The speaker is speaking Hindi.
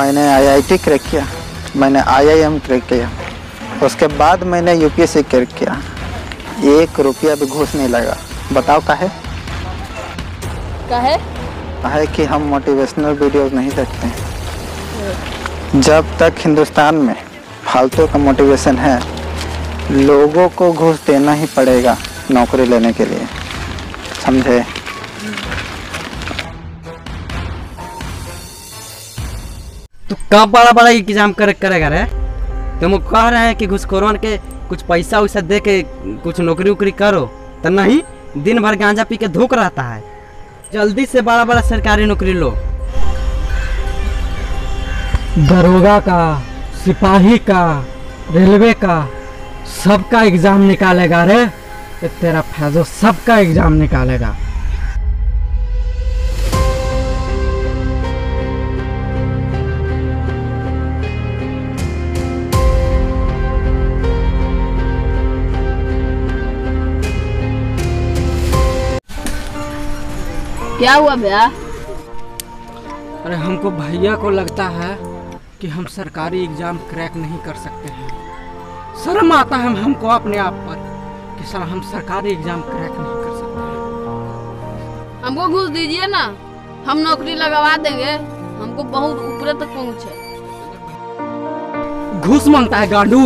आईआईटी क्रैक किया। मैंने आईआईएम क्रैक किया। उसके बाद मैंने यूपीएससी क्रैक किया। एक रुपया भी घूस नहीं लगा। बताओ काहे? काहे? है कि हम मोटिवेशनल वीडियोस नहीं देखते हैं। जब तक हिंदुस्तान में फालतू का मोटिवेशन है लोगों को घूस देना ही पड़ेगा नौकरी लेने के लिए। समझे? तू कब बड़ा बड़ा एग्ज़ाम कर, करेगा रे? तुम कह रहे हैं कि घुसखोरन के कुछ पैसा वैसा दे के कुछ नौकरी उकरी करो तो नहीं दिन भर गांजा पी के धूक रहता है। जल्दी से बड़ा बड़ा सरकारी नौकरी लो। दरोगा का, सिपाही का, रेलवे का, सबका एग्ज़ाम निकालेगा रे तेरा फैजो सबका एग्ज़ाम निकालेगा। क्या हुआ भैया? अरे हमको भैया को लगता है कि हम सरकारी एग्ज़ाम क्रैक नहीं कर सकते हैं। शर्म आता है हमको अपने आप पर कि साला हम सरकारी एग्ज़ाम क्रैक नहीं कर सकते हैं। हमको घूस दीजिए ना हम नौकरी लगवा देंगे हमको बहुत ऊपर तक पहुँचे। घूस माँगता है गांडू।